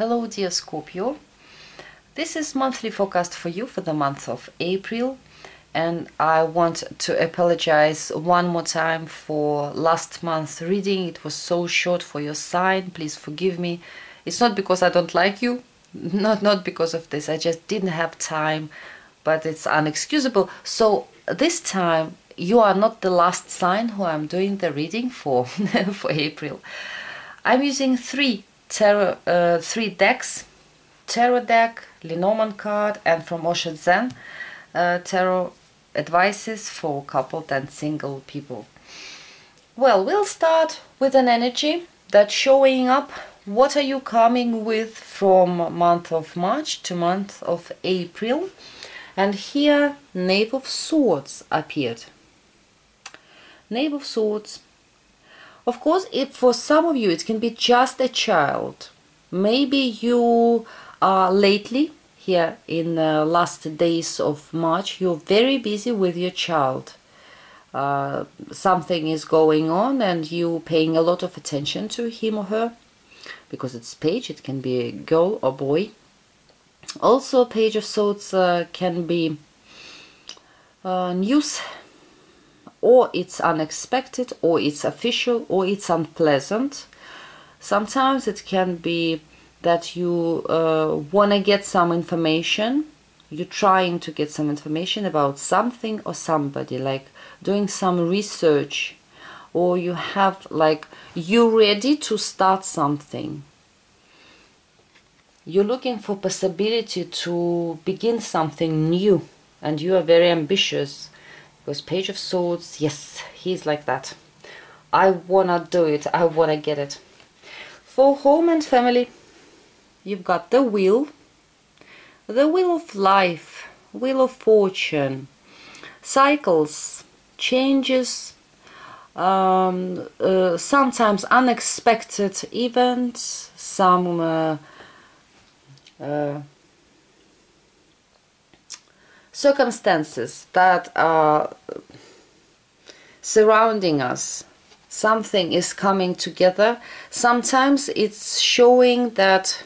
Hello dear Scorpio. This is monthly forecast for you for the month of April and I want to apologize one more time for last month's reading. It was so short for your sign. Please forgive me. It's not because I don't like you. Not not because of this. I just didn't have time, but it's unexcusable. So this time you are not the last sign who I'm doing the reading for for April. I'm using three tarot, uh, three decks, tarot deck, Lenormand card, and from Osho Zen uh, tarot advices for coupled and single people. Well, we'll start with an energy that's showing up. What are you coming with from month of March to month of April? And here, Knave of Swords appeared. Knave of Swords. Of course, if for some of you it can be just a child. Maybe you are lately, here in the last days of March, you're very busy with your child. Uh, something is going on and you paying a lot of attention to him or her because it's page, it can be a girl or boy. Also, page of swords uh, can be uh, news or it's unexpected or it's official or it's unpleasant. Sometimes it can be that you uh, want to get some information. You're trying to get some information about something or somebody like doing some research or you have like you're ready to start something. You're looking for possibility to begin something new and you are very ambitious because Page of Swords, yes, he's like that. I wanna do it, I wanna get it. For home and family, you've got the wheel, the wheel of life, wheel of fortune, cycles, changes, um, uh, sometimes unexpected events, some uh, uh, circumstances that are surrounding us. Something is coming together. Sometimes it's showing that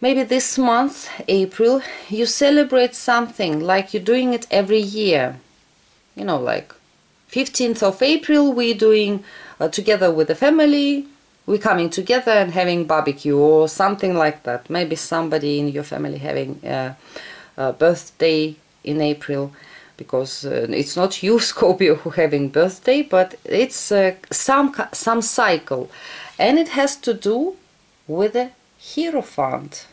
maybe this month April you celebrate something like you're doing it every year. You know like 15th of April we're doing uh, together with the family. We're coming together and having barbecue or something like that. Maybe somebody in your family having uh, uh, birthday in April because uh, it's not you Scorpio who having birthday but it's uh, some some cycle. And it has to do with a hierophant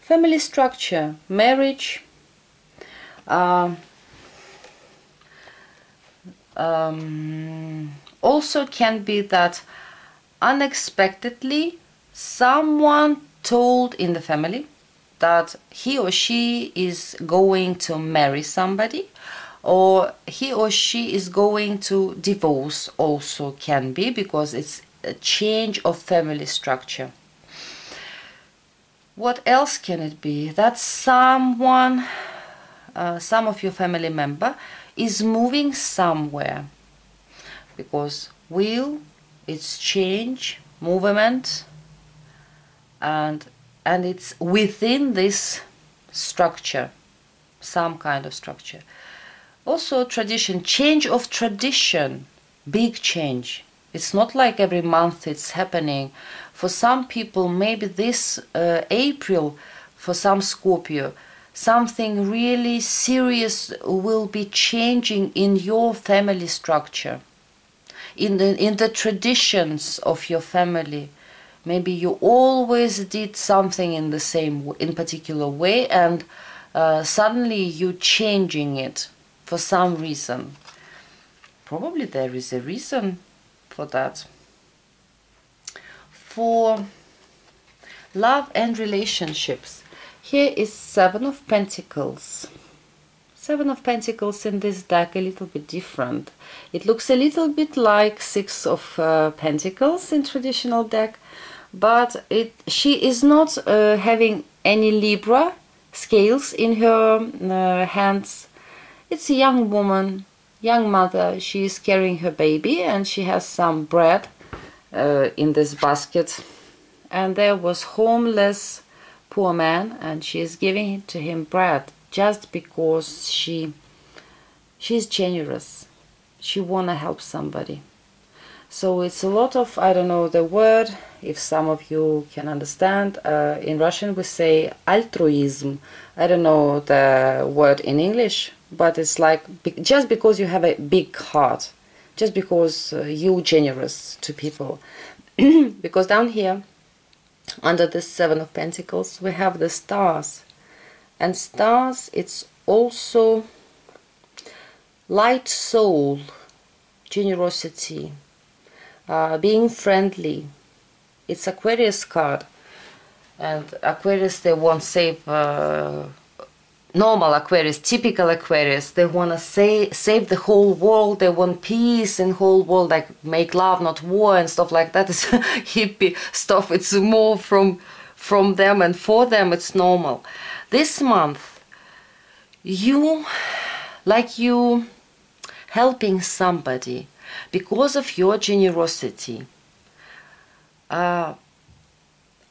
family structure marriage um, um, also can be that unexpectedly someone told in the family that he or she is going to marry somebody or he or she is going to divorce also can be because it's a change of family structure. What else can it be? That someone uh, some of your family member is moving somewhere. Because will it's change movement and and it's within this structure some kind of structure. Also tradition change of tradition big change. It's not like every month it's happening. For some people maybe this uh, april for some scorpio something really serious will be changing in your family structure. In the in the traditions of your family maybe you always did something in the same in particular way and uh, suddenly you changing it for some reason. Probably there is a reason for that. For love and relationships here is seven of pentacles. Seven of pentacles in this deck a little bit different. It looks a little bit like six of uh, pentacles in traditional deck but it she is not uh, having any Libra scales in her uh, hands. It's a young woman, young mother. She is carrying her baby and she has some bread uh, in this basket and there was homeless poor man and she is giving to him bread just because she she's generous she wanna help somebody so it's a lot of i don't know the word if some of you can understand uh, in russian we say altruism. I don't know the word in english but it's like just because you have a big heart just because uh, you're generous to people. Because down here under the seven of pentacles we have the stars. And stars it's also light soul generosity uh, being friendly it's aquarius card and aquarius they won't save uh, normal Aquarius, typical Aquarius, they want to say, save the whole world, they want peace in whole world, like make love, not war and stuff like that. It's hippie stuff. It's more from from them and for them. It's normal. This month, you, like you, helping somebody because of your generosity. Uh,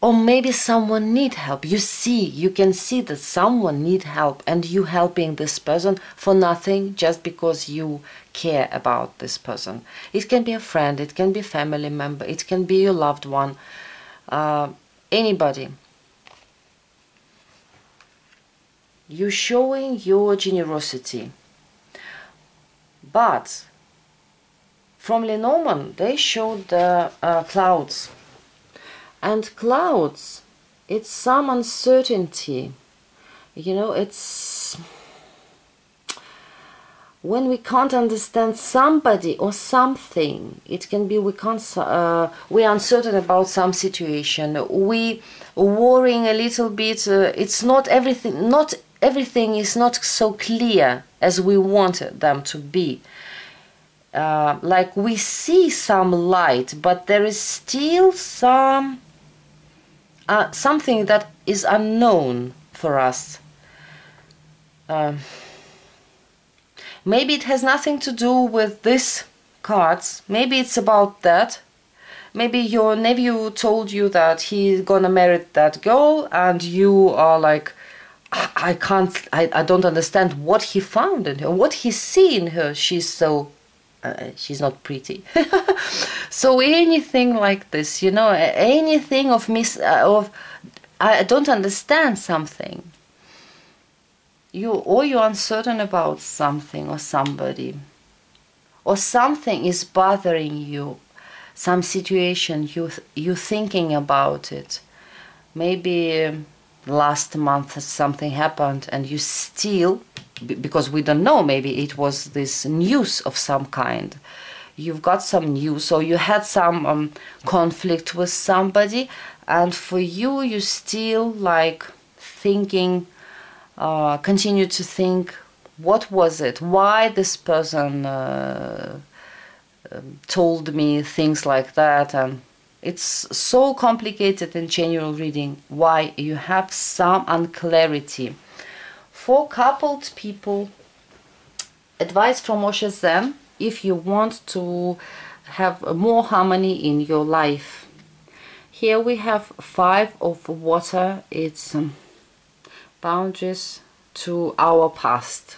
or maybe someone need help. You see you can see that someone need help and you helping this person for nothing just because you care about this person. It can be a friend it can be family member it can be your loved one uh, anybody. You showing your generosity. But from Lenormand they showed the uh, clouds. And clouds it's some uncertainty. You know it's when we can't understand somebody or something it can be we can't uh, we're uncertain about some situation. We worrying a little bit uh, it's not everything not everything is not so clear as we wanted them to be uh, like we see some light but there is still some uh, something that is unknown for us. Um, maybe it has nothing to do with this cards. Maybe it's about that. Maybe your nephew told you that he's gonna marry that girl, and you are like, I can't, I, I don't understand what he found in her, what he see in her. She's so uh, she's not pretty. so anything like this, you know, anything of miss uh, of I don't understand something. You or you're uncertain about something or somebody, or something is bothering you, some situation you you thinking about it. Maybe um, last month something happened and you still because we don't know maybe it was this news of some kind. You've got some news or you had some um, conflict with somebody and for you you still like thinking uh, continue to think what was it? Why this person uh, um, told me things like that? And it's so complicated in general reading why you have some unclarity for coupled people, advice from Osho Zen if you want to have more harmony in your life. Here we have five of water. It's um, boundaries to our past.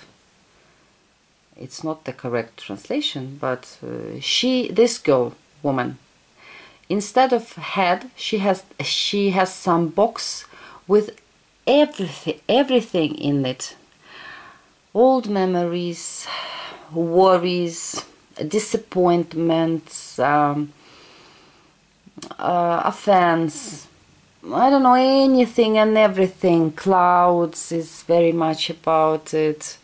It's not the correct translation, but uh, she, this girl, woman, instead of head, she has she has some box with everything, everything in it. Old memories, worries, disappointments, um, uh, offense. I don't know anything and everything. Clouds is very much about it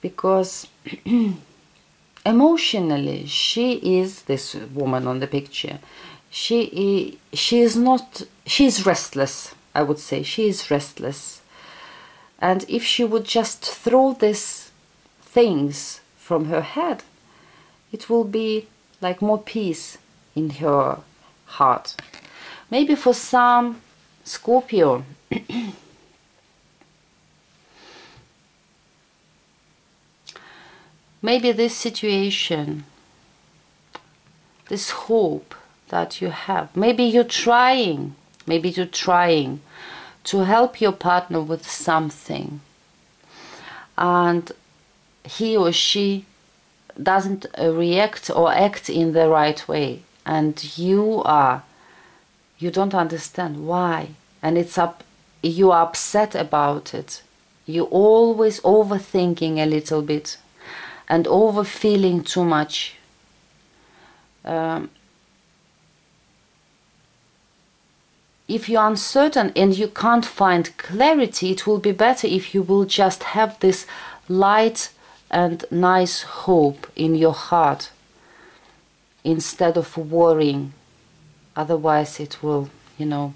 because emotionally she is this woman on the picture. She she is not she is restless I would say. She is restless. And if she would just throw these things from her head, it will be like more peace in her heart. Maybe for some Scorpio, maybe this situation, this hope that you have, maybe you're trying maybe you're trying to help your partner with something. And he or she doesn't uh, react or act in the right way. And you are you don't understand why. And it's up you are upset about it. You always overthinking a little bit and over feeling too much. Um, if you're uncertain and you can't find clarity it will be better if you will just have this light and nice hope in your heart instead of worrying. Otherwise it will you know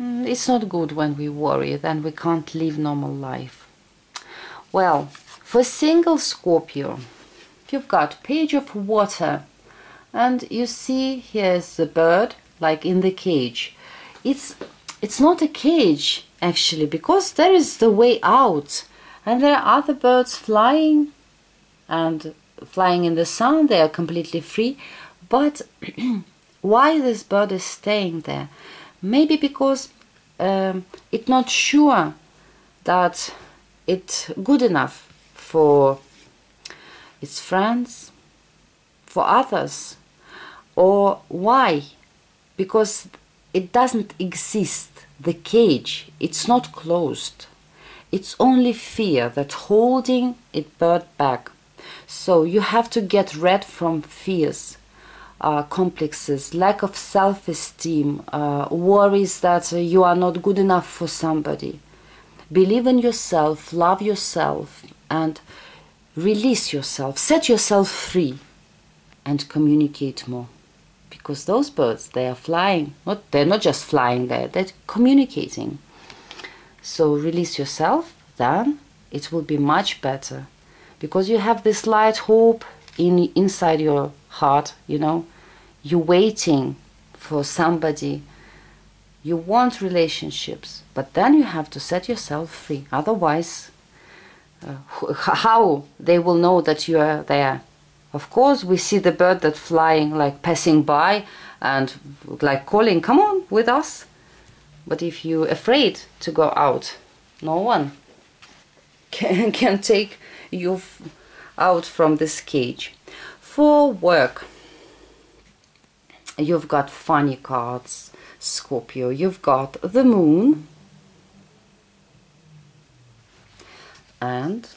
mm, it's not good when we worry then we can't live normal life. Well for single scorpio you've got page of water and you see here's the bird like in the cage it's it's not a cage actually because there is the way out. And there are other birds flying and flying in the sun. They are completely free. But why this bird is staying there? Maybe because um, it's not sure that it's good enough for its friends for others. Or why? Because it doesn't exist the cage it's not closed it's only fear that holding it bird back so you have to get rid from fears uh, complexes, lack of self-esteem, uh, worries that uh, you are not good enough for somebody. Believe in yourself, love yourself, and release yourself. Set yourself free and communicate more. Because those birds, they are flying. Not, they're not just flying there, they're communicating. So release yourself, then it will be much better. Because you have this light hope in inside your heart, you know. You're waiting for somebody. You want relationships, but then you have to set yourself free. Otherwise, uh, how they will know that you are there? Of course, we see the bird that flying like passing by and like calling, "Come on with us." But if you're afraid to go out, no one can, can take you out from this cage. For work you've got funny cards Scorpio. You've got the moon. And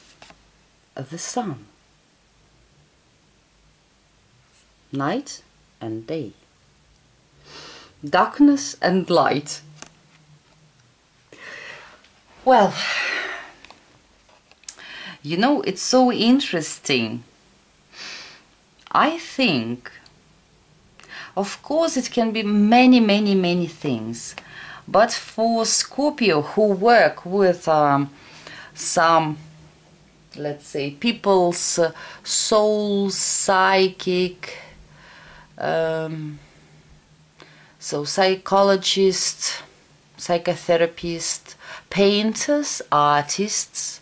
the sun night and day. Darkness and light. Well you know it's so interesting. I think, of course, it can be many, many, many things. But for Scorpio who work with um, some, let's say, people's uh, soul, psychic, um, so psychologists, psychotherapists, painters, artists,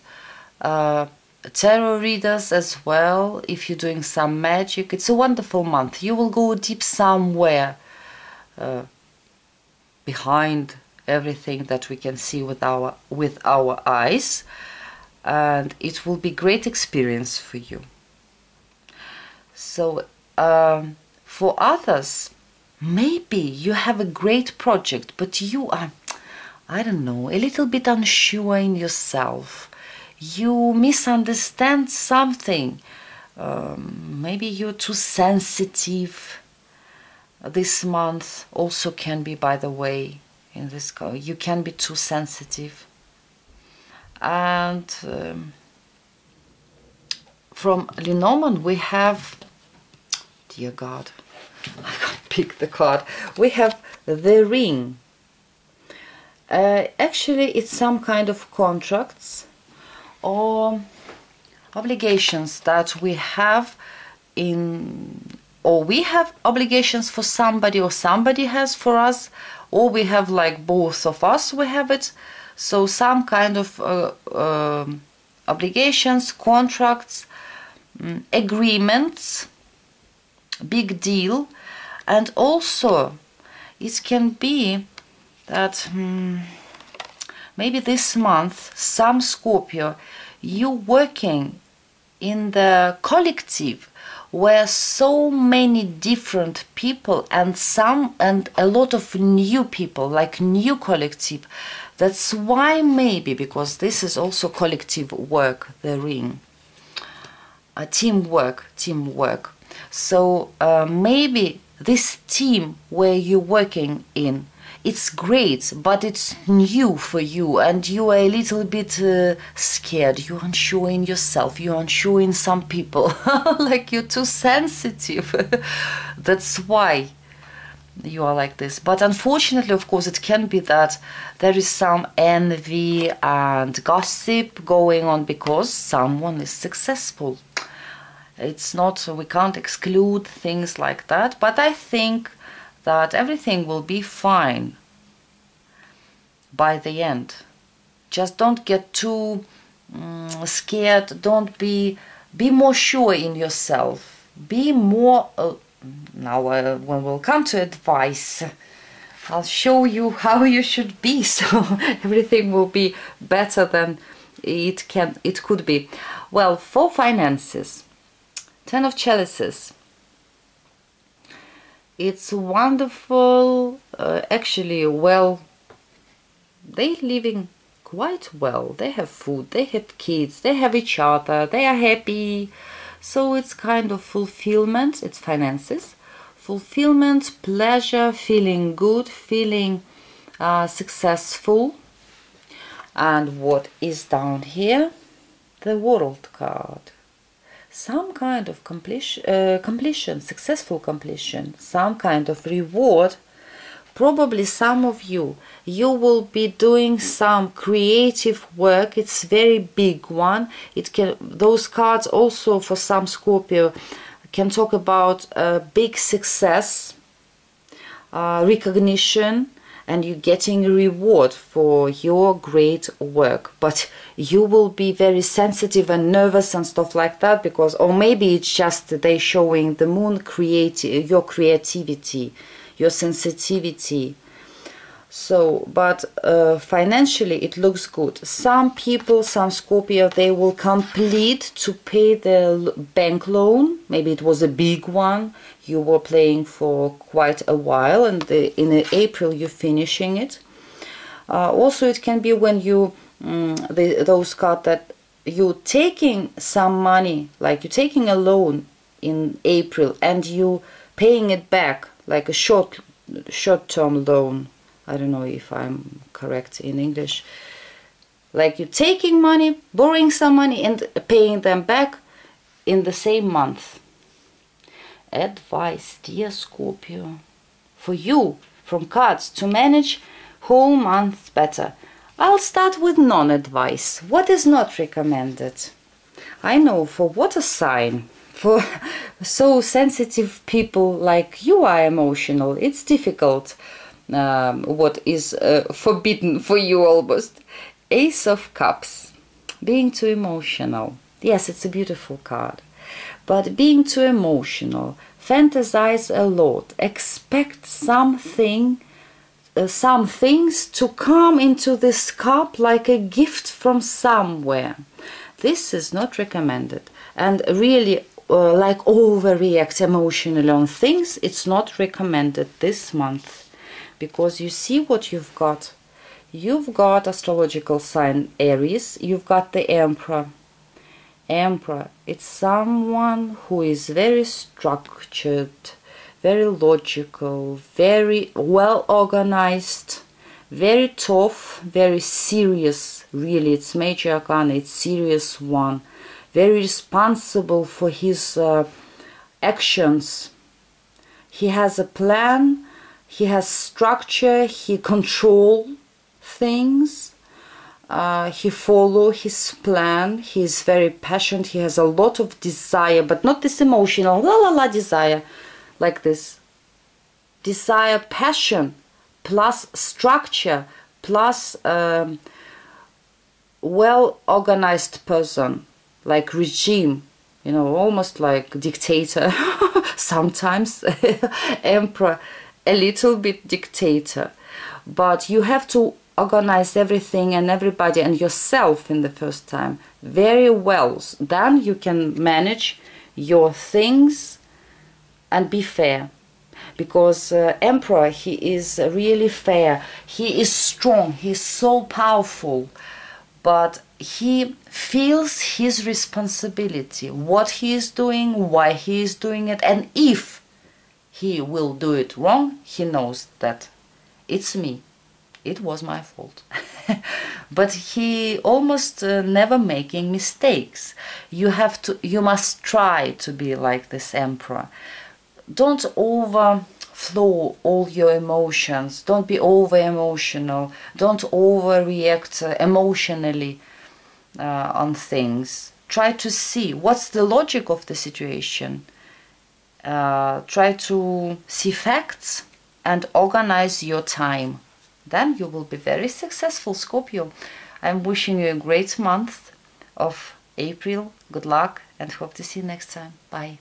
uh, tarot readers as well. If you're doing some magic it's a wonderful month. You will go deep somewhere uh, behind everything that we can see with our with our eyes and it will be great experience for you. So um, for others maybe you have a great project but you are I don't know a little bit unsure in yourself you misunderstand something. Um, maybe you're too sensitive. This month also can be, by the way, in this you can be too sensitive. And um, from Lenormand we have, dear God, I can't pick the card. We have the ring. Uh, actually, it's some kind of contracts or obligations that we have in or we have obligations for somebody or somebody has for us or we have like both of us we have it so some kind of uh, uh, obligations contracts um, agreements big deal. And also it can be that hmm, maybe this month some Scorpio you working in the collective where so many different people and some and a lot of new people like new collective. That's why maybe because this is also collective work the ring. A teamwork teamwork so uh, maybe this team where you're working in it's great, but it's new for you, and you are a little bit uh, scared. You're unsure in yourself. You're unsure in some people. like you're too sensitive. That's why you are like this. But unfortunately, of course, it can be that there is some envy and gossip going on because someone is successful. It's not, we can't exclude things like that, but I think that everything will be fine by the end. Just don't get too um, scared. Don't be be more sure in yourself. Be more. Uh, now, uh, when we'll come to advice, I'll show you how you should be, so everything will be better than it can. It could be. Well, for finances, ten of chalices. It's wonderful uh, actually well they're living quite well. They have food they have kids they have each other they are happy. So it's kind of fulfillment it's finances. Fulfillment pleasure feeling good feeling uh, successful. And what is down here? The world card some kind of completion, uh, completion, successful completion, some kind of reward. Probably some of you, you will be doing some creative work. It's very big one. It can those cards also for some Scorpio can talk about a big success, uh, recognition, and you're getting a reward for your great work. But you will be very sensitive and nervous and stuff like that because or maybe it's just they showing the moon create your creativity your sensitivity so but uh, financially it looks good. Some people some scorpio they will complete to pay the bank loan. Maybe it was a big one. You were playing for quite a while and the, in april you're finishing it. Uh, also it can be when you um, the, those cards that you're taking some money like you're taking a loan in april and you paying it back like a short short-term loan I don't know if I'm correct in English. Like you're taking money, borrowing some money, and paying them back in the same month. Advice, dear Scorpio, for you from cards to manage whole month better. I'll start with non-advice. What is not recommended? I know for water sign, for so sensitive people like you are emotional, it's difficult um, what is uh, forbidden for you almost. Ace of Cups, being too emotional. Yes, it's a beautiful card. But being too emotional, fantasize a lot, expect something, uh, some things to come into this cup like a gift from somewhere. This is not recommended. And really, uh, like overreact emotionally on things, it's not recommended this month because you see what you've got. You've got astrological sign Aries, you've got the Emperor. Emperor, it's someone who is very structured, very logical, very well organized, very tough, very serious, really, it's major arcana, it's serious one, very responsible for his uh, actions. He has a plan, he has structure he control things uh, he follow his plan he's very passionate he has a lot of desire but not this emotional la la la desire like this. Desire passion plus structure plus um, well organized person like regime you know almost like dictator sometimes emperor a little bit dictator, but you have to organize everything and everybody and yourself in the first time very well. Then you can manage your things and be fair. Because uh, emperor he is really fair. He is strong. He's so powerful. But he feels his responsibility what he is doing why he is doing it and if he will do it wrong he knows that it's me. It was my fault. But he almost uh, never making mistakes. You have to you must try to be like this emperor. Don't overflow all your emotions. Don't be over emotional don't overreact uh, emotionally uh, on things. Try to see what's the logic of the situation uh, try to see facts and organize your time. Then you will be very successful Scorpio. I'm wishing you a great month of April. Good luck and hope to see you next time. Bye